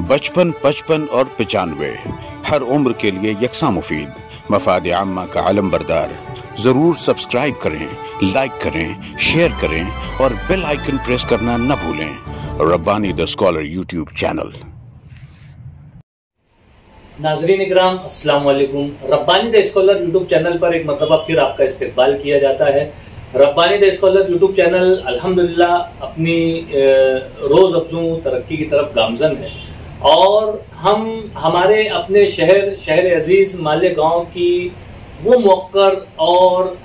बचपन, पचपन और पिचानवे। हर उम्र के लिए यकसा मुफीद। मफाद आमा का आलम बरदार। ज़रूर सब्सक्राइब करें, लाइक करें, शेयर करें और बेल आइकन प्रेस करना न भूलें। Rabbani the scholar YouTube channel. नाजरीन इकराम, अस्सलाम वालेकुम Rabbani the scholar YouTube channel पर एक मरतबा फिर आपका इस्तेकबाल किया जाता है। Rabbani the scholar YouTube channel, अल्हम्दुलिल्लाह, अपनी रोज अफजू तरक्की की तरफ़ गामजन है। और हम, हमारे अपने शहर शहर अज़ीज़, माले गाँव की वो मौकर और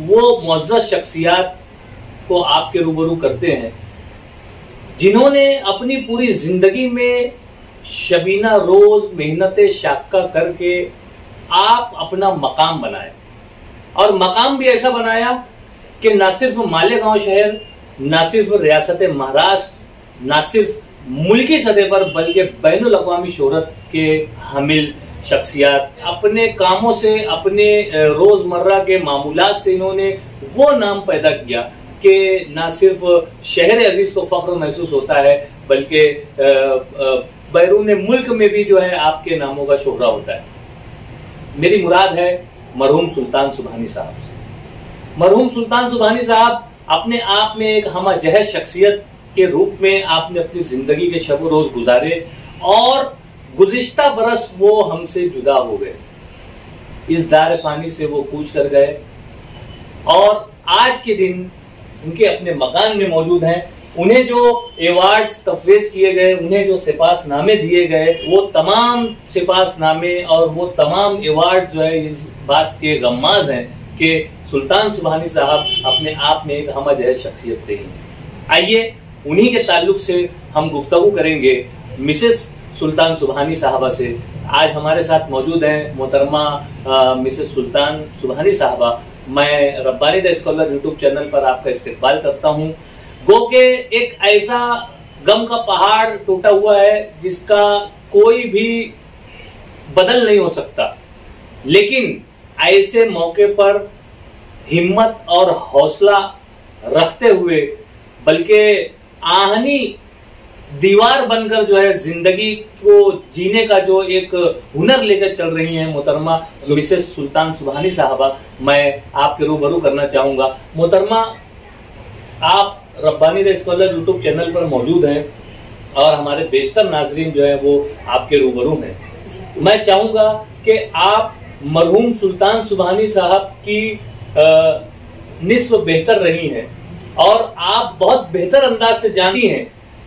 वो मुआज़ शख्सियात को आपके रूबरू करते हैं, जिन्होंने अपनी पूरी ज़िंदगी में शबीना रोज मेहनत शाका करके आप अपना मकाम बनाए और मकाम भी ऐसा बनाया कि न सिर्फ़ मालेगांव शहर, न सिर्फ़ रियासत महाराष्ट्र, न सिर्फ़ मुल्की सतह पर, बल्कि बैन अवी शहरत के हमिल शख्सियात, अपने कामों से, अपने रोज़मर्रा के मामूलात से इन्होंने वो नाम पैदा किया कि ना सिर्फ़ शहर अज़ीज़ को फख्र महसूस होता है, बल्कि बैरून मुल्क में भी जो है आपके नामों का शोहरा होता है। मेरी मुराद है मरहूम सुल्तान सुबहानी साहब से। मरहूम सुल्तान सुबहानी साहब अपने आप में एक हम जहज शख्सियत के रूप में आपने अपनी ज़िंदगी के शब रोज गुजारे और गुजिश्ता बरस वो हमसे जुदा हो गए। इस दार पानी से वो कूच कर गए। और आज के दिन उनके अपने मकान में मौजूद हैं। उन्हें जो एवार्ड्स तफवेज किए गए, उन्हें जो सिपास नामे दिए गए, वो तमाम सिपास नामे और वो तमाम एवार्ड जो है, इस बात के गम्माज हैं कि सुल्तान सुबहानी साहब अपने आप में एक हम शख्सियत रही आइए उन्हीं के ताल्लुक से हम गुफ्तगु करेंगे मिसेस सुल्तान सुबहानी साहबा से। आज हमारे साथ मौजूद हैं मोहतरमा मिसेस सुल्तान सुबहानी साहबा। मैं Rabbani the scholar YouTube channel पर आपका इस्तेकबाल करता हूँ। गो के एक ऐसा गम का पहाड़ टूटा हुआ है जिसका कोई भी बदल नहीं हो सकता। लेकिन ऐसे मौके पर हिम्मत और हौसला रखते हुए, बल्कि आहनी दीवार बनकर जो है ज़िंदगी को जीने का जो एक हुनर लेकर चल रही हैं मोहतरमा मिसेस सुल्तान सुबहानी साहबा। मैं आपके रूबरू करना चाहूँगा। मोहतरमा आप Rabbani the scholar YouTube channel पर मौजूद हैं और हमारे बेशतर नाजरीन जो है वो आपके रूबरू हैं। मैं चाहूँगा कि आप मरहूम सुल्तान सुबहानी साहब की निस्फ बेहतर रही हैं। और आप बहुत बेहतर अंदाज से जानती हैं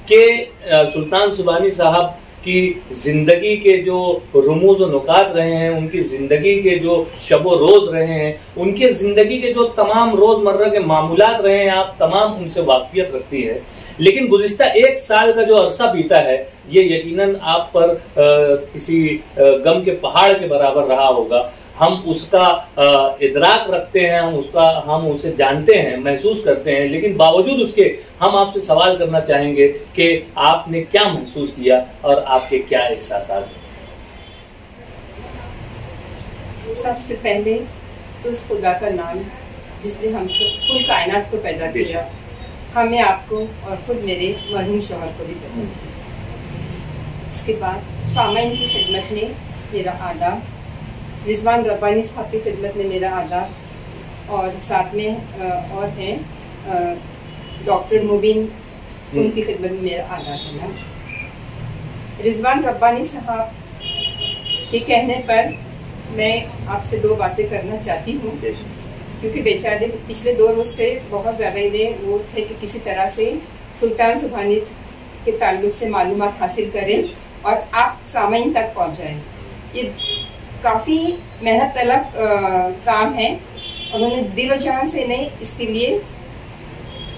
कि सुल्तान सुबानी साहब की ज़िंदगी के जो रमूज व नुकात रहे हैं उनकी ज़िंदगी के जो शबो रोज रहे हैं उनके ज़िंदगी के जो तमाम रोज़मर्रा के मामूलात रहे हैं आप तमाम उनसे वाकफियत रखती है। लेकिन गुजश्ता एक साल का जो अरसा बीता है ये यकीनन आप पर आ, किसी गम के पहाड़ के बराबर रहा होगा। हम उसका इदराक रखते हैं हम उसका हम उसे जानते हैं महसूस करते हैं लेकिन बावजूद उसके हम आपसे सवाल करना चाहेंगे कि आपने क्या महसूस किया और आपके क्या एहसास सबसे पहले तो उस खुदा का नाम जिसने हम सब कुल कायनात को पैदा किया हमें आपको और खुद मेरे मरहूम शोहर को भी पैदा इसके बाद सामाइन की खिदमत में मेरा आदाब रिजवान रब्बानी साहब की खिदमत में मेरा आदाब और साथ में और हैं डॉक्टर मुबीन हम्म। उनकी खिदमत में मेरा आदाब है रिजवान रब्बानी साहब के कहने पर मैं आपसे दो बातें करना चाहती हूँ क्योंकि बेचारे पिछले दो रोज से बहुत ज़्यादा इन्हें वो थे कि किसी तरह से सुल्तान सुबहानी के ताल्लुक से मालूम हासिल करें और आप सामाइन तक पहुँचाएँ ये काफ़ी मेहनत तलब काम है। उन्होंने दिलो जान से ने इसके लिए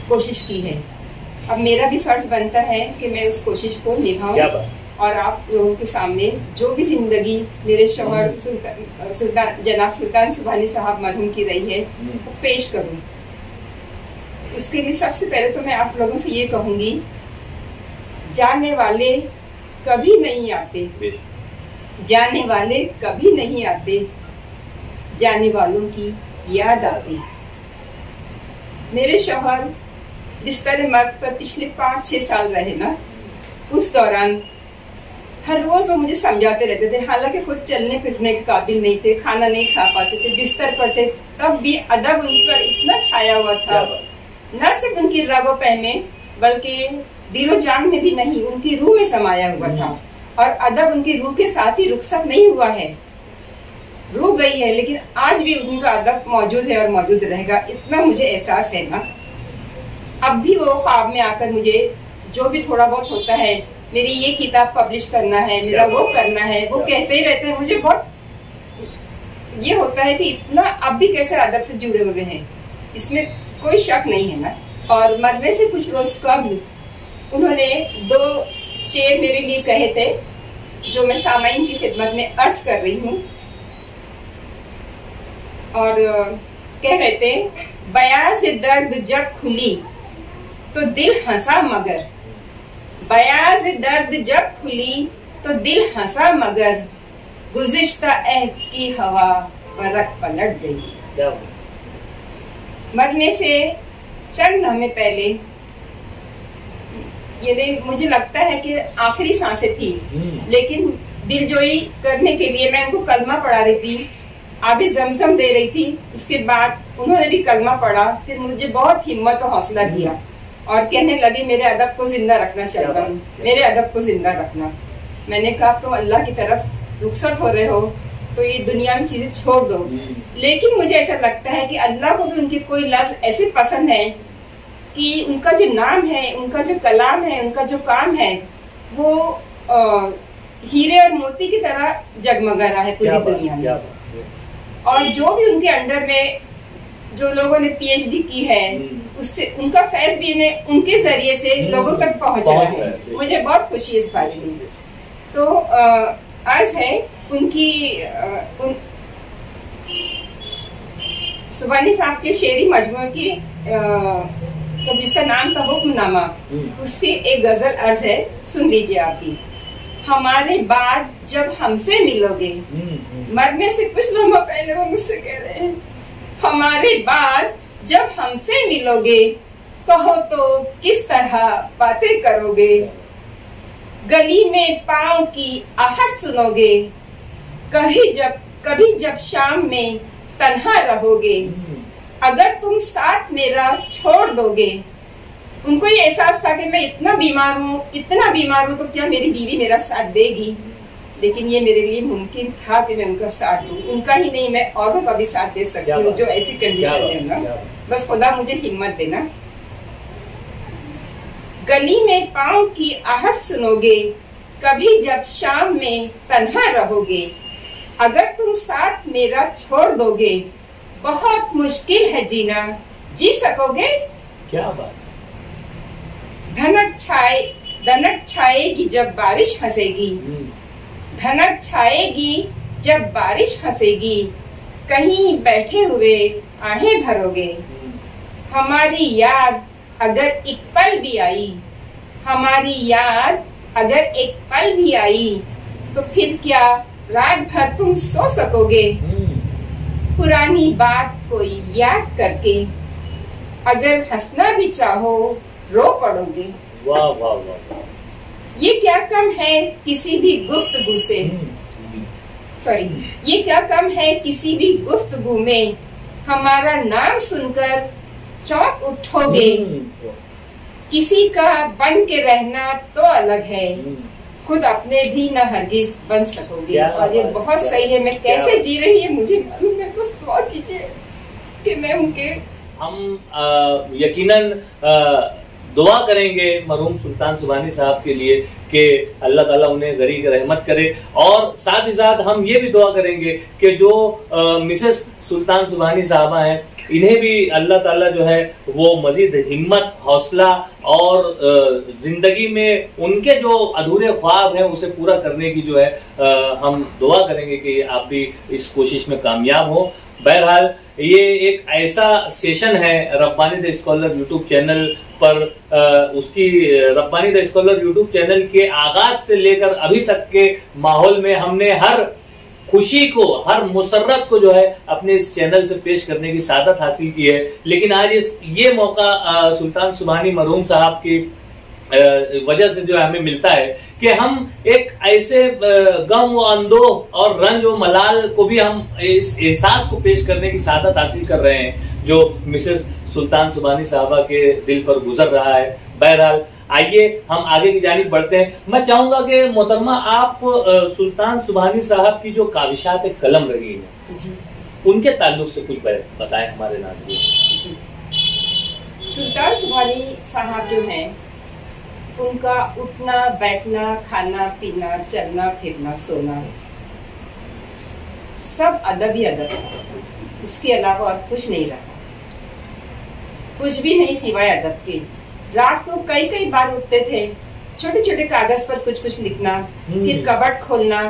कोशिश की है। अब मेरा भी फ़र्ज़ बनता है कि मैं उस कोशिश को निभाऊं और आप लोगों के सामने जो भी ज़िंदगी मेरे शोहर हम्म। सुल्तान जनाब सुल्तान सुबहानी साहब मरहूम की रही है हम्म। वो पेश करूँ। उसके लिए सबसे पहले तो मैं आप लोगों से ये कहूँगी जाने वाले कभी नहीं आते। जाने वाले कभी नहीं आते। जाने वालों की याद आती मेरे शौहर बिस्तर मर्द पर पिछले पाँच छह साल रहे ना? उस दौरान हर रोज वो मुझे समझाते रहते थे। हालाँकि खुद चलने फिरने के काबिल नहीं थे खाना नहीं खा पाते थे बिस्तर पर थे तब भी अदब उन पर इतना छाया हुआ था। न सिर्फ़ उनकी रगो पहने बल्कि दिलो जान में भी नहीं उनकी रूह में समाया हुआ था। और अदब उनकी रूह के साथ ही रुखसत नहीं हुआ है। रूह गई है, लेकिन आज भी उनका अदब मौजूद है और मौजूद रहेगा। इतना मुझे एहसास है ना। अब भी वो ख्वाब में आकर मुझे जो भी थोड़ा बहुत होता है, मेरी ये किताब पब्लिश करना है, मेरा वो करना है, वो कहते ही रहते हैं। मुझे बहुत ये होता है कि इतना अब भी कैसे अदब से जुड़े हुए हैं। इसमें कोई शक नहीं है ना। और मरने से कुछ रोज कब उन्होंने दो शेर मेरे लिए कहे थे जो मैं सामाइन की खिदमत में अर्ज़ कर रही हूँ। और कह रहे थे बयाज दर्द जब खुली तो दिल हंसा मगर। बयाज दर्द जब खुली तो दिल हंसा मगर। गुजिश्ता अहद की हवा बरक पलट गई। मरने से चंद हमें पहले ये मुझे लगता है कि आखिरी साँसें थी। हम्म। लेकिन दिलजोई करने के लिए मैं उनको कलमा पढ़ा रही थी। आगे जमजम दे रही थी। उसके बाद उन्होंने भी कलमा पढ़ा। फिर मुझे बहुत हिम्मत और हौसला दिया। और कहने लगी मेरे अदब को ज़िंदा रखना शलगम मेरे अदब को ज़िंदा रखना। मैंने कहा तुम अल्लाह की तरफ़ रुखसत हो रहे हो तो ये दुनिया में चीज़ें छोड़ दो। हम्म। लेकिन मुझे ऐसा लगता है कि अल्लाह को भी उनके कोई लफ्ज ऐसे पसंद है कि उनका जो नाम है उनका जो कलाम है उनका जो काम है वो आ, हीरे और मोती की तरह जगमगा रहा है पूरी दुनिया में। और जो भी उनके अंडर में जो लोगों ने पीएचडी की है हम्म। उससे उनका फैज भी इन्हें उनके ज़रिए से हम्म। लोगों तक पहुँच रहा है। मुझे बहुत खुशी इस बात की तो अर्ज़ है उनकी उन सुबानी साहब के शेरी मजमू की तो जिसका नाम था हुक्मनामा हम्म। उसकी एक गज़ल अर्ज़ है सुन लीजिए आप भी। हमारे बाद जब हमसे मिलोगे मरने से कुछ लोग पहले वो मुझसे कह रहे हैं। हमारे बाद जब हमसे मिलोगे कहो तो किस तरह बातें करोगे? गली में पाँव की आहट सुनोगे कभी जब कभी जब शाम में तन्हा रहोगे। अगर तुम साथ मेरा छोड़ दोगे उनको ये एहसास था कि मैं इतना बीमार हूँ इतना बीमार हूँ तो क्या मेरी बीवी मेरा साथ देगी? लेकिन ये मेरे लिए मुमकिन था कि मैं उनका साथ दूँ। उनका ही नहीं मैं औरों का भी साथ दे सकती हूँ जो ऐसी कंडीशन है ना। बस खुदा मुझे हिम्मत देना। गली में पाँव की आहट सुनोगे कभी जब शाम में तन्हा रहोगे। अगर तुम साथ मेरा छोड़ दोगे बहुत मुश्किल है जीना। जी सकोगे? क्या बात धनक छाए धनक छाएगी जब बारिश हंसेगी हम्म। धनक छाएगी जब बारिश हंसेगी कहीं बैठे हुए आहें भरोगे। हमारी याद अगर एक पल भी आई हमारी याद अगर एक पल भी आई तो फिर क्या रात भर तुम सो सकोगे? पुरानी बात कोई याद करके अगर हंसना भी चाहो रो पड़ोगे। वाह वाह वाह ये क्या कम है किसी भी गुफ्तगु से? सॉरी ये क्या कम है किसी भी गुफ्तगु में? हमारा नाम सुनकर चौक उठोगे। किसी का बन के रहना तो अलग है। खुद अपने भी न हरगिज बन सकोगे। और ये बहुत सही है मैं कैसे जी रही है मुझे बस दुआ कीजिए कि मैं उनके हम यकीनन दुआ करेंगे मरहूम सुल्तान सुबानी साहब के लिए कि अल्लाह ताला उन्हें गरी रहमत करे। और साथ ही साथ हम ये भी दुआ करेंगे कि जो मिसेस सुल्तान सुबानी साहबा हैं, इन्हें भी अल्लाह ताला जो है, वो मजीद हिम्मत, हौसला और ज़िंदगी में उनके जो अधूरे ख्वाब हैं, उसे पूरा करने की जो है हम दुआ करेंगे कि आप भी इस कोशिश में कामयाब हो। बहरहाल, ये एक ऐसा सेशन है, Rabbani the scholar YouTube channel पर उसकी, Rabbani the scholar YouTube channel के आगाज़ से लेकर अभी तक के माहौल में हमने हर खुशी को, हर मुसरत को जो है अपने इस चैनल से पेश करने की सादत हासिल की है। लेकिन आज इस, ये मौका सुल्तान सुबहानी मरूम साहब की वजह से जो हमें मिलता है कि हम एक ऐसे गम व अंदोह और रंज व मलाल को भी हम इस एहसास को पेश करने की सादत हासिल कर रहे हैं, जो मिसेस सुल्तान सुबानी साहबा के दिल पर गुजर रहा है। बहरहाल आइए हम आगे की जानी बढ़ते हैं। मैं चाहूँगा कि मोहतरमा आप सुल्तान सुबहानी साहब की जो काविशात कलम रही है जी। उनके ताल्लुक से कुछ बताएँ हमारे नाजरीन। सुल्तान सुबहानी साहब जो हैं उनका उठना बैठना खाना पीना चलना फिरना सोना सब अदब ही अदब इसके अलावा और कुछ नहीं रहा। कुछ भी नहीं सिवाय अदब के। रात को कई कई बार उठते थे छोटे छोटे कागज़ पर कुछ कुछ लिखना हम्म। फिर कबट खोलना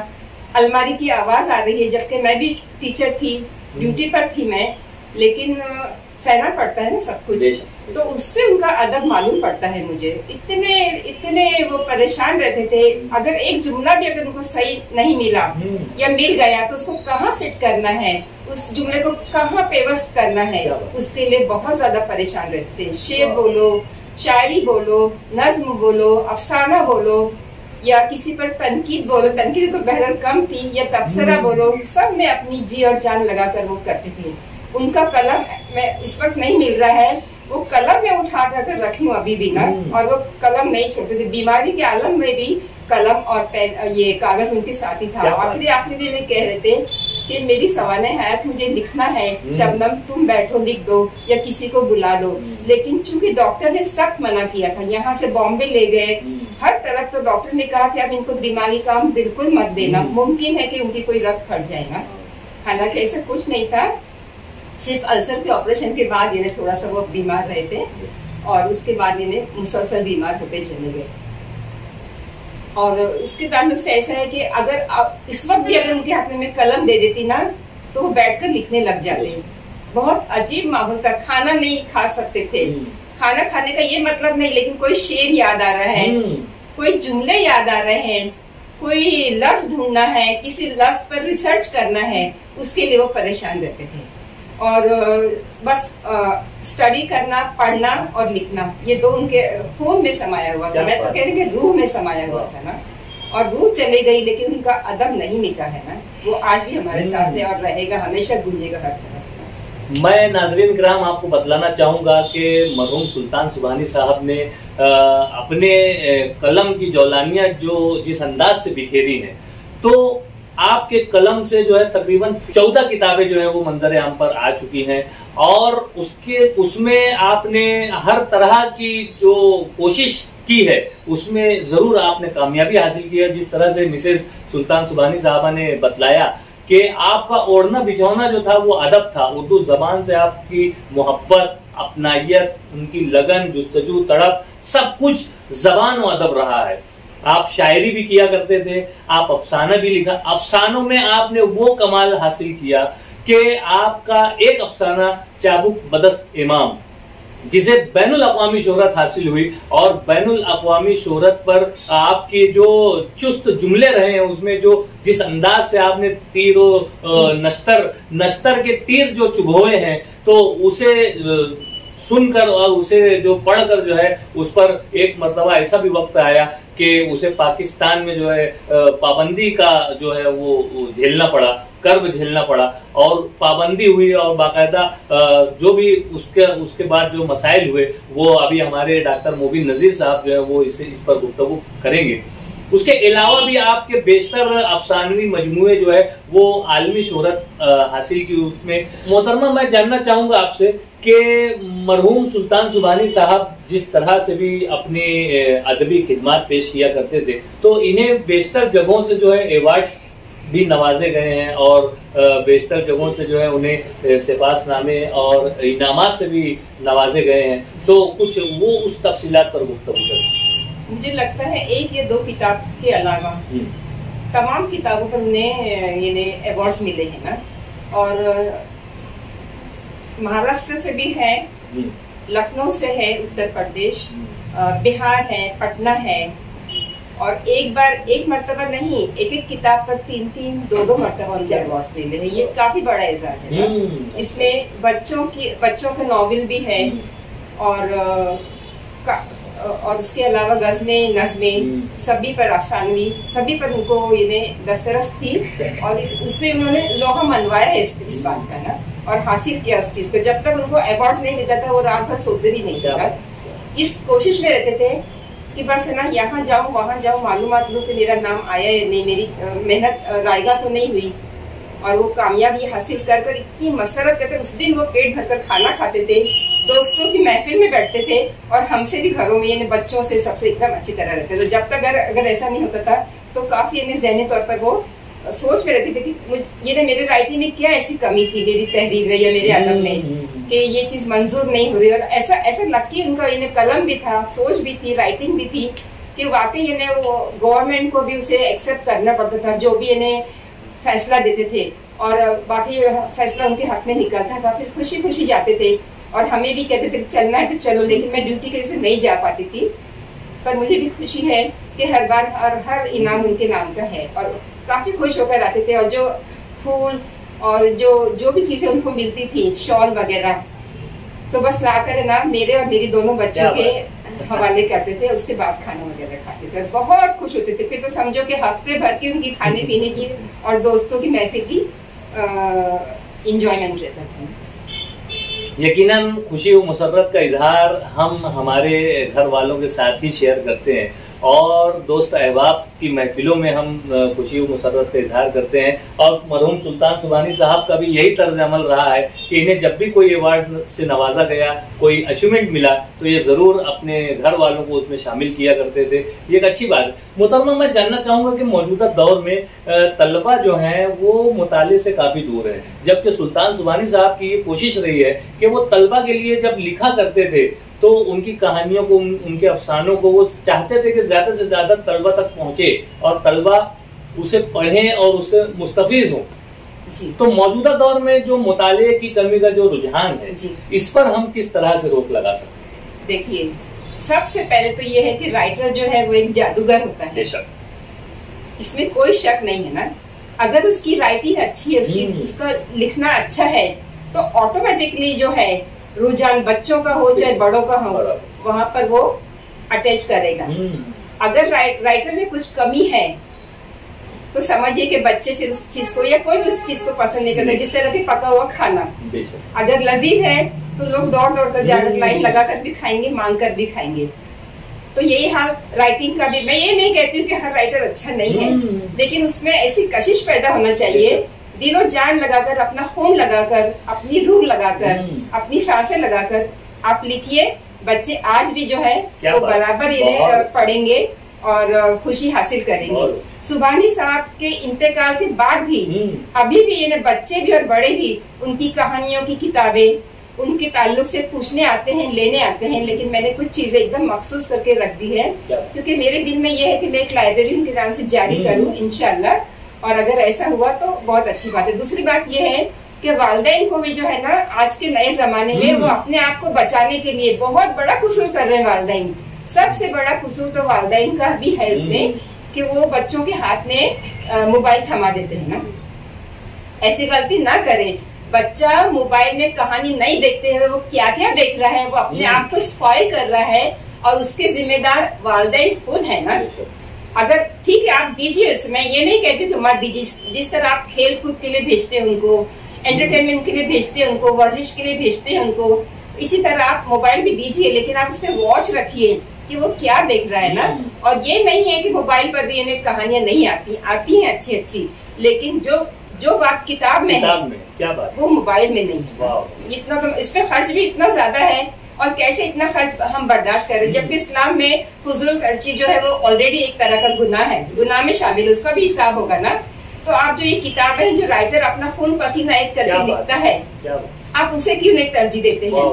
अलमारी की आवाज़ आ रही है जबकि मैं भी टीचर थी ड्यूटी पर थी मैं लेकिन सहना पड़ता है ना सब कुछ। तो उससे उनका अदब मालूम पड़ता है मुझे। इतने इतने वो परेशान रहते थे। अगर एक जुमला भी अगर उनको सही नहीं मिला हम्म। या मिल गया तो उसको कहाँ फिट करना है? उस जुमले को कहाँ पेवस्त करना है? उसके लिए बहुत ज़्यादा परेशान रहते थे। शेर बोलो शायरी बोलो नज्म बोलो अफसाना बोलो या किसी पर तनकीद बोलो तनकीद तो बहरन कम थी या तबसरा हम्म। बोलो सब में अपनी जी और जान लगा कर वो करते थे उनका कलम मैं इस वक्त नहीं मिल रहा है वो कलम में उठा कर रखी हूँ अभी भी ना हम्म। और वो कलम नहीं छोड़ते थे बीमारी के आलम में भी कलम और पेन ये कागज़ उनके साथ ही था आखिरी आखिरी में कह रहे थे कि मेरी सवाल है मुझे लिखना है हम्म। शबनम तुम बैठो लिख दो या किसी को बुला दो। हम्म। लेकिन चूँकि डॉक्टर ने सख्त मना किया था यहाँ से बॉम्बे ले गए। हर तरफ़ तो डॉक्टर ने कहा कि अब इनको दिमागी काम बिल्कुल मत देना। मुमकिन है कि उनकी कोई रक्त फट जाएगा हालाँकि ऐसा कुछ नहीं था। सिर्फ़ अल्सर के ऑपरेशन के बाद इन्हें थोड़ा सा वो बीमार रहे थे और उसके बाद इन्हें मुसलसल बीमार होते चले गए। और उसके बाद में ऐसा है कि अगर इस वक्त भी अगर उनके हाथ में कलम दे देती ना तो वो बैठकर लिखने लग जाते बहुत अजीब माहौल था खाना नहीं खा सकते थे हम्म। खाना खाने का ये मतलब नहीं लेकिन कोई शेर याद आ रहा है हम्म। कोई जुमले याद आ रहे हैं कोई लफ्ज ढूंढना है किसी लफ्ज पर रिसर्च करना है उसके लिए वो परेशान रहते थे और बस स्टडी करना पढ़ना और लिखना। ये दो उनके खून में समाया हुआ था। मैं तो कह रही कि रूह में समाया हुआ था ना। और रूह चली गई लेकिन उनका अदब नहीं मिटा है ना। वो आज भी हमारे साथ है और रहेगा हमेशा गूंजेगा हर तरफ़। मैं नाजरीन कराम आपको बतलाना चाहूँगा कि मरहूम सुल्तान सुबहानी साहब ने आ, अपने कलम की जौलानियाँ जो जिस अंदाज से बिखेरी हैं तो आपके कलम से जो है तकरीबन चौदह किताबें जो है वो मंजर आम पर आ चुकी हैं। और उसके, उसमें आपने हर तरह की जो कोशिश की है, उसमें ज़रूर आपने कामयाबी हासिल की है। जिस तरह से मिसेस सुल्तान सुबानी साहबा ने बतलाया कि आपका ओढ़ना बिछौना जो था वो अदब था। उर्दू जबान से आपकी मोहब्बत अपनाइत उनकी लगन, जुस्तजू, तड़प, सब कुछ जबान व अदब रहा है। आप शायरी भी किया करते थे, आप अफसाना भी लिखा। अफसानों में आपने वो कमाल हासिल किया कि आपका एक अफसाना चाबुक बदस्त इमाम, जिसे बैन अवी शोहरत हासिल हुई और बैन अवी शोहरत पर आपके जो चुस्त जुमले रहे हैं, उसमें जो जिस अंदाज से आपने तीर नश्तर नश्तर के तीर जो चुभोए हैं तो उसे सुनकर और उसे जो पढ़कर जो है, उस पर एक मरतबा ऐसा भी वक्त आया कि उसे पाकिस्तान में जो है पाबंदी का जो है वो झेलना पड़ा कर्ब झेलना पड़ा और पाबंदी हुई और बाकायदा जो भी उसके उसके बाद जो मसाइल हुए, वो अभी हमारे डॉक्टर मोबिन नजीर साहब जो है वो इसे, इस पर गुफ्तगु करेंगे। उसके अलावा भी आपके बेशतर अफसानवी मजमुए जो है, वो आलमी शहरत हासिल की उसमें। मोहतरमा, मैं जानना चाहूँगा आपसे कि मरहूम सुल्तान सुबहानी साहब जिस तरह से भी अपनी अदबी खिदमत पेश किया करते थे तो इन्हें बेशतर जगहों से जो है अवार्ड्स भी नवाजे गए हैं और बेशतर जगहों से जो है उन्हें सिफास नामे और इनाम से भी नवाजे गए हैं। तो कुछ वो उस तफसीलात पर गुफ्तु करें। मुझे लगता है एक या दो किताब के अलावा हम्म। तमाम किताबों पर उन्हें इन्हें अवार्ड्स मिले हैं ना और महाराष्ट्र से भी है हम्म। लखनऊ से है उत्तर प्रदेश हम्म। बिहार है पटना है और एक बार एक मरतबा नहीं एक एक किताब पर तीन तीन दो दो मरतबा उनके अवार्ड मिले हैं ये काफ़ी बड़ा एजाज है हम्म। इसमें बच्चों की बच्चों का नॉवल भी है और और उसके अलावा गजलें नज़में हम्म। सभी पर अफसानवी सभी पर उनको ये दस्तरस थी और इस उससे उन्होंने लोहा मनवाया इस, इस बात का ना और हासिल किया उस चीज़ को। जब तक उनको अवार्ड नहीं मिलता था वो रात भर सोते भी नहीं था इस कोशिश में रहते थे कि बस है ना यहाँ जाऊँ वहाँ जाऊँ मालूम लूँ कि मेरा नाम आया या नहीं मेरी मेहनत रायगा तो नहीं हुई। और वो कामयाबी हासिल कर कर इतनी मसरत करते उस दिन वो पेट भरकर खाना खाते थे। दोस्तों की महफिल में बैठते थे और हमसे भी घरों में यानी बच्चों से सबसे एकदम अच्छी तरह रहते थे। जब तक अगर अगर ऐसा नहीं होता था तो काफ़ी यानी जहनी तौर पर वो सोच में रहती थी कि ये ना मेरे राइटिंग में क्या ऐसी कमी थी मेरी तहरीर में या मेरे अदब में हम्म। कि ये चीज़ मंजूर नहीं हो रही। और ऐसा ऐसा लकी उनका इन्हें कलम भी था सोच भी थी राइटिंग भी थी कि वाकई इन्हें वो गवर्नमेंट को भी उसे एक्सेप्ट करना पड़ता था जो भी इन्हें फैसला देते थे। और बाकी फैसला उनके हक में निकलता था फिर खुशी खुशी जाते थे। और हमें भी कहते थे चलना है तो चलो लेकिन मैं ड्यूटी के से नहीं जा पाती थी। पर मुझे भी खुशी है कि हर बार हर हर इनाम उनके नाम का है और काफ़ी खुश होकर आते थे और जो फूल और जो जो भी चीज़ें उनको मिलती थी शॉल वगैरह तो बस लाकर ना मेरे और मेरी दोनों बच्चों के हवाले करते थे उसके बाद खाना वगैरह खाते थे बहुत खुश होते थे। फिर तो समझो कि हफ़्ते भर की उनकी खाने पीने की और दोस्तों की महफिल की इंजॉयमेंट रहता था। यकीनन खुशी व मुसरत का इजहार हम हमारे घर वालों के साथ ही शेयर करते हैं। और दोस्त अहबाब की महफिलों में हम खुशी व मुसरत का इजहार करते हैं। और मरहूम सुल्तान सुबानी साहब का भी यही तर्ज अमल रहा है कि इन्हें जब भी कोई अवार्ड से नवाजा गया कोई अचीवमेंट मिला तो ये ज़रूर अपने घर वालों को उसमें शामिल किया करते थे। ये एक अच्छी बात। मोहतरमा मैं जानना चाहूँगा कि मौजूदा दौर में तलबा जो हैं वो मुताले से काफ़ी दूर है। जबकि सुल्तान सुबानी साहब की ये कोशिश रही है कि वो तलबा के लिए जब लिखा करते थे तो उनकी कहानियों को उन, उनके अफसानों को वो चाहते थे कि ज़्यादा से ज़्यादा तलबा तक पहुँचे। और तलबा उसे पढ़ें और उससे मुस्तफिज हों। तो मौजूदा दौर में जो मुताले की कमी का जो रुझान है इस पर हम किस तरह से रोक लगा सकते हैं? देखिए सबसे पहले तो ये है कि राइटर जो है वो एक जादूगर होता है। इसमें कोई शक नहीं है ना। अगर उसकी राइटिंग अच्छी है उसकी हम्म। उसका लिखना अच्छा है तो ऑटोमेटिकली जो है रुझान बच्चों का हो चाहे बड़ों का हो वहाँ पर वो अटैच करेगा। हम्म, अगर राइट, राइटर में कुछ कमी है तो समझिए कि बच्चे फिर उस चीज़ को या कोई भी उस चीज़ को पसंद नहीं करता जिस तरह की पका हुआ खाना अगर लजीज है तो लोग दौड़ दौड़ कर जाकर हम्म। लाइन लगा कर भी खाएँगे मांग कर भी खाएँगे तो यही हाल राइटिंग का भी मैं ये नहीं कहती हूँ कि हर राइटर अच्छा नहीं है हम्म। लेकिन उसमें ऐसी कशिश पैदा होना चाहिए दिनों जान लगाकर अपना खून लगाकर अपनी रूह लगाकर हम्म। अपनी साँसें लगाकर आप लिखिए बच्चे आज भी जो है वो बराबर इन्हें पढ़ेंगे और खुशी हासिल करेंगे। सुबानी साहब के इंतकाल के बाद भी हम्म, अभी भी इन्हें बच्चे भी और बड़े भी उनकी कहानियों की किताबें उनके ताल्लुक से पूछने आते हैं लेने आते हैं लेकिन मैंने कुछ चीज़ें एकदम मखसूस करके रख दी है। क्या क्योंकि मेरे दिल में यह है कि मैं एक लाइब्रेरी उनके नाम से जारी हम्म। करूँ इंशाल्लाह। और अगर ऐसा हुआ तो बहुत अच्छी बात है। दूसरी बात यह है कि वालदेन को भी जो है ना आज के नए जमाने में हम्म। वो अपने आप को बचाने के लिए बहुत बड़ा कसूर कर रहे हैं वालदेन सबसे बड़ा कसूर तो वालदेन का भी है उसमें हम्म। कि वो बच्चों के हाथ में मोबाइल थमा देते हैं ना ऐसी गलती ना करें बच्चा मोबाइल में कहानी नहीं देखते हुए वो क्या क्या देख रहा है वो अपने हम्म। आप को स्पॉइल कर रहा है और उसके जिम्मेदार वालदेन खुद है ना अगर ठीक है आप दीजिए उसमें ये नहीं कहती कि मत दीजिए जिस तरह आप खेल कूद के लिए भेजते हैं उनको एंटरटेनमेंट के लिए भेजते हैं उनको वर्जिश के लिए भेजते हैं उनको। इसी तरह आप मोबाइल भी दीजिए लेकिन आप उसमें वॉच रखिए कि वो क्या देख रहा है ना। हम्म। और ये नहीं है कि मोबाइल पर भी इन्हें कहानियाँ नहीं आती आती हैं अच्छी अच्छी लेकिन जो जो बात किताब में किताब है में क्या बात वो मोबाइल में नहीं इतना तो इस पे खर्च भी इतना ज़्यादा है और कैसे इतना खर्च हम बर्दाश्त करें? हम्म। जबकि इस्लाम में फजूल खर्ची जो है वो ऑलरेडी एक तरह का गुना है। गुना में शामिल उसका भी हिसाब होगा ना। तो आप जो ये किताब है जो राइटर अपना खून पसीना एक करके लिखता है आप उसे क्यों नहीं तरजीह देते हैं।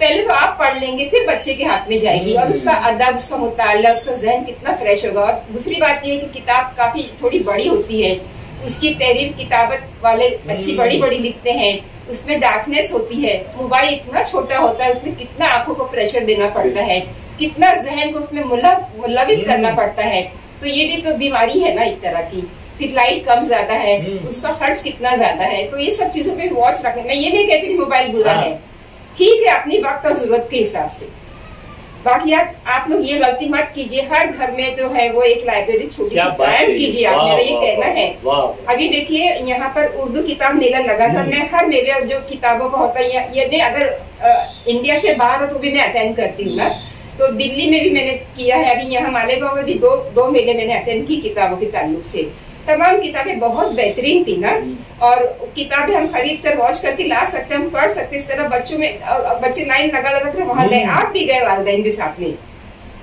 पहले तो आप पढ़ लेंगे फिर बच्चे के हाथ में जाएगी और हम्म। उसका अदब उसका मुताला उसका जहन कितना फ्रेश होगा। और दूसरी बात ये है कि किताब काफ़ी थोड़ी बड़ी होती है। उसकी तहरीर किताबत वाले अच्छी हम्म। बड़ी बड़ी लिखते हैं। उसमें डार्कनेस होती है। मोबाइल इतना छोटा होता है उसमें कितना आँखों को प्रेशर देना पड़ता है। कितना जहन को उसमें मुलव मुलविस हम्म। करना पड़ता है। तो ये भी तो बीमारी है ना एक तरह की। फिर लाइट कम ज़्यादा है हम्म। उसका खर्च कितना ज़्यादा है? तो ये सब चीज़ों पे वॉच रखने मैं ये नहीं कहती कि मोबाइल बुरा हाँ। है। ठीक है अपनी वक्त और ज़रूरत के हिसाब से। बाकी आप आप लोग ये गलती मत कीजिए। हर घर में जो है वो एक लाइब्रेरी छोटी कायम कीजिए। आप मेरा ये कहना है। अभी देखिए यहाँ पर उर्दू किताब मेला लगा था मैं हर मेले जो किताबों का होता है ये नहीं अगर इंडिया से बाहर हो तो भी मैं अटेंड करती हूँ ना। तो दिल्ली में भी मैंने किया है। अभी यहाँ मालेगांव में भी दो दो मेले मैंने अटेंड की किताबों के ताल्लुक से। तमाम किताबें बहुत बेहतरीन थी ना। और किताबें हम खरीद कर वॉच करके ला सकते हम पढ़ सकते इस तरह बच्चों में बच्चे लाइन लगा लगा कर वहाँ गए। आप भी गए वालदेन भी साथ में।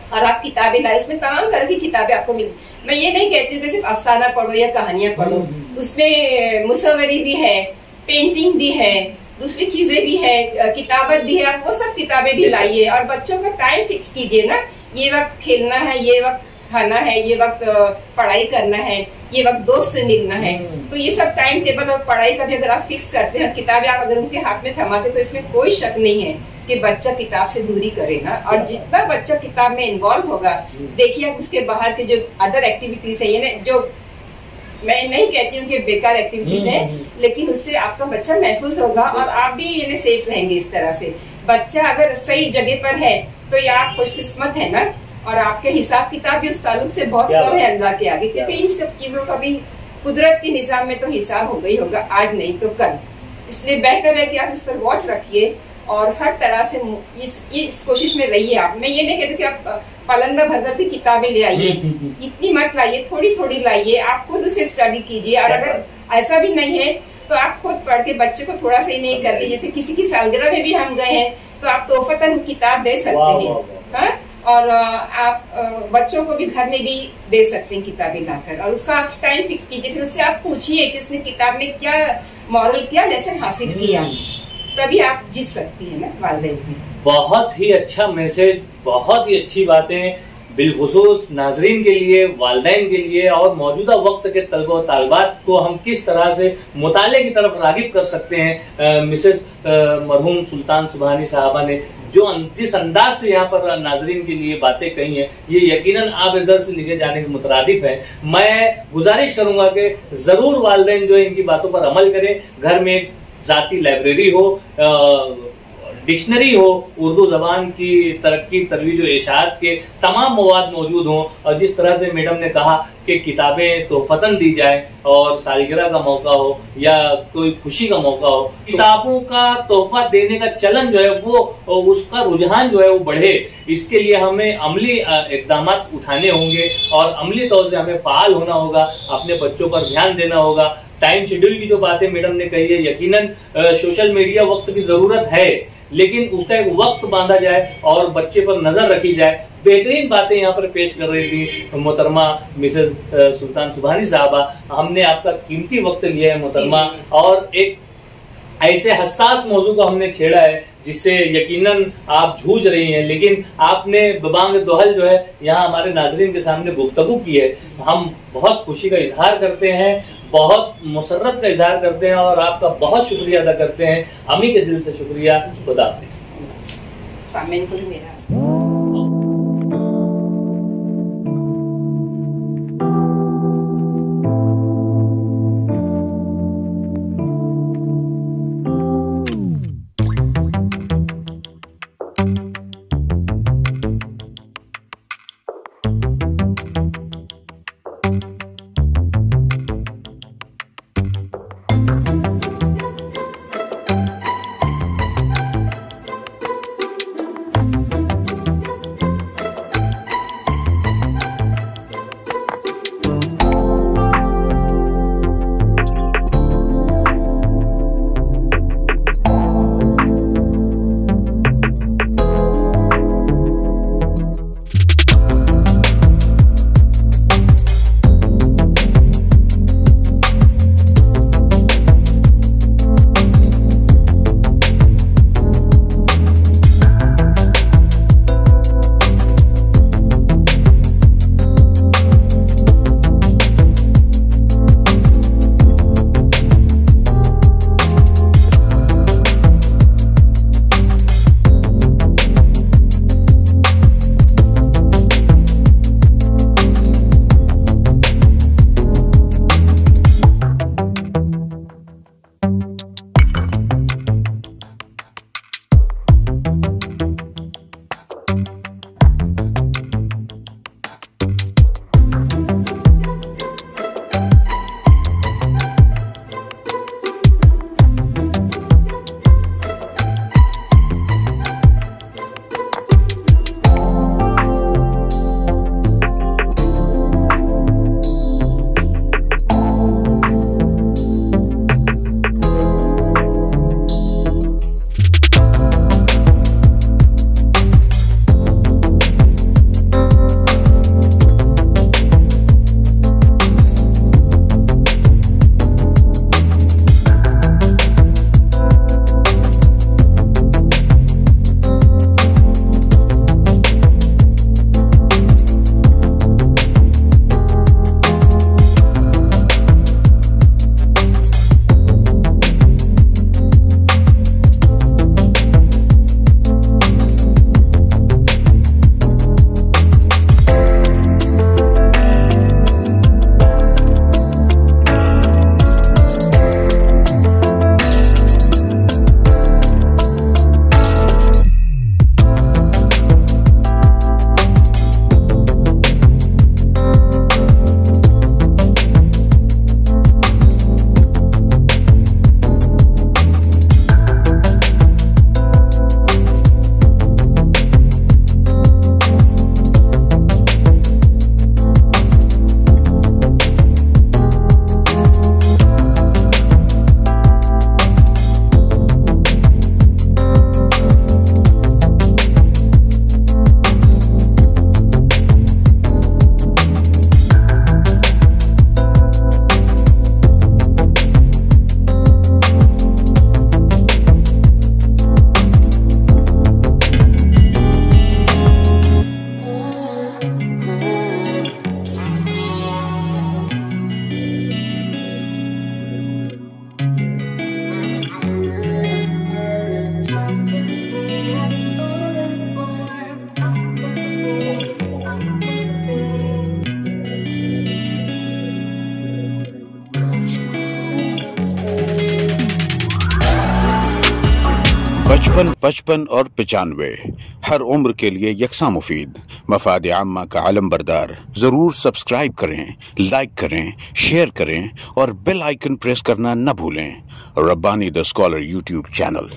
और आप किताबें लाए उसमें तमाम तरह की किताबें आपको मिल मैं ये नहीं कहती हूँ कि सिर्फ़ अफसाना पढ़ो या कहानियाँ पढ़ो। उसमें मुसवरी भी है पेंटिंग भी है दूसरी चीज़ें भी है किताबत भी है। आप वो सब किताबें भी लाइए और बच्चों का टाइम फिक्स कीजिए ना। ये वक्त खेलना है ये वक्त खाना है ये वक्त पढ़ाई करना है। ये वक्त दोस्त से मिलना है। हम्म। तो ये सब टाइम टेबल और पढ़ाई का भी अगर आप फिक्स करते हैं किताबें आप अगर उनके हाथ में थमाते तो इसमें कोई शक नहीं है कि बच्चा किताब से दूरी करेगा। और जितना बच्चा किताब में इन्वॉल्व होगा देखिए आप उसके बाहर के जो अदर एक्टिविटीज़ है यानी जो मैं नहीं कहती हूँ कि बेकार एक्टिविटीज़ है हम्म। लेकिन उससे आपका बच्चा महफूज होगा और आप भी यानी सेफ़ रहेंगे इस तरह से। बच्चा अगर सही जगह पर है तो ये आप खुशकिस्मत है ना? और आपके हिसाब किताब भी उस ताल्लुक से बहुत कम है अल्लाह के आगे क्योंकि इन सब चीज़ों का भी कुदरत के निज़ाम में तो हिसाब हो गई होगा आज नहीं तो कल। इसलिए बेहतर है कि आप इस पर वॉच रखिए और हर तरह से इस इस कोशिश में रहिए आप। मैं ये नहीं कहती कि आप पलंदा भर भर की किताबें ले आइए। इतनी मत लाइए थोड़ी थोड़ी लाइए। आप खुद उसे स्टडी कीजिए। और अगर ऐसा भी नहीं है तो आप खुद पढ़ के बच्चे को थोड़ा सा ही नहीं करते जैसे किसी की सालगिरह में भी हम गए हैं तो आप तोहफतन किताब दे सकते हैं। हाँ? और आप बच्चों को भी घर में भी दे सकते हैं किताबें लाकर। और उसका आप टाइम फिक्स कीजिए फिर उससे आप पूछिए कि उसने किताब में क्या मॉरल क्या लेसन हासिल किया। तभी आप जीत सकती है ना में बहुत ही अच्छा मैसेज बहुत ही अच्छी बातें बिलखसूस नाजरीन के लिए वालदेन के लिए और मौजूदा वक्त के तलब तालबात को हम किस तरह से मुताले की तरफ़ रागिब कर सकते हैं मिसेस मरहूम सुल्तान सुबहानी साहबा ने जो जिस अंदाज से यहाँ पर नाजरीन के लिए बातें कही हैं ये यकीनन इधर से लिखे जाने के मुतरदिफ है। मैं गुजारिश करूँगा कि ज़रूर वालदेन जो इनकी बातों पर अमल करें। घर में एक जाती लाइब्रेरी हो अ, डिक्शनरी हो, उर्दू जबान की तरक्की तरवीज इशात के तमाम मवाद मौजूद हों, और जिस तरह से मैडम ने कहा कि किताबें तोहफतन दी जाए और सालगिरह का मौका हो या कोई खुशी का मौका हो, किताबों का तोहफा देने का चलन जो है वो, उसका रुझान जो है वो बढ़े। इसके लिए हमें अमली इकदाम उठाने होंगे और अमली तौर से हमें फाल होना होगा, अपने बच्चों पर ध्यान देना होगा। टाइम शेड्यूल की जो बातें मैडम ने कही है, यकीनन सोशल मीडिया वक्त की ज़रूरत है। लेकिन उसका एक वक्त बांधा जाए और बच्चे पर नज़र रखी जाए। बेहतरीन बातें यहाँ पर पेश कर रही थी मोहतरमा मिसेज सुल्तान सुबहानी साहबा। हमने आपका कीमती वक्त लिया है मोहतरमा। और एक ऐसे हसास मौजू को हमने छेड़ा है जिससे यकीनन आप जूझ रही हैं। लेकिन आपने बबांग दोहल जो है यहाँ हमारे नाजरीन के सामने गुफ्तगू की है। हम बहुत खुशी का इजहार करते हैं। बहुत मुसरत का इजहार करते हैं और आपका बहुत शुक्रिया अदा करते हैं। अमी के दिल से शुक्रिया। खुदा हाफिज। पचपन पचपन और पचानवे। हर उम्र के लिए यकसा मुफीद। मफाद आमा का आलम बरदार। ज़रूर सब्सक्राइब करें, लाइक करें, शेयर करें और बेल आइकन प्रेस करना न भूलें। Rabbani the scholar YouTube channel.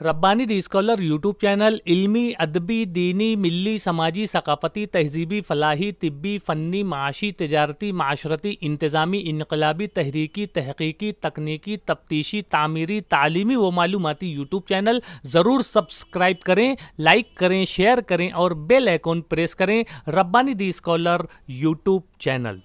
Rabbani the scholar YouTube channel इल्मी, अदबी, दीनी मिली समाजी, सकाफती, तहजीबी, फलाही, तिब्बी फ़नी माशी, तजारती, माशरती, इंतज़ामी, इनकलाबी, तहरीकी, तहकीकी, तकनीकी, तफ्तीशी, तामीरी, तालीमी व मालूमती यूट्यूब चैनल ज़रूर सब्सक्राइब करें, लाइक करें, शेयर करें और बेल आइकॉन प्रेस करें Rabbani the scholar YouTube channel.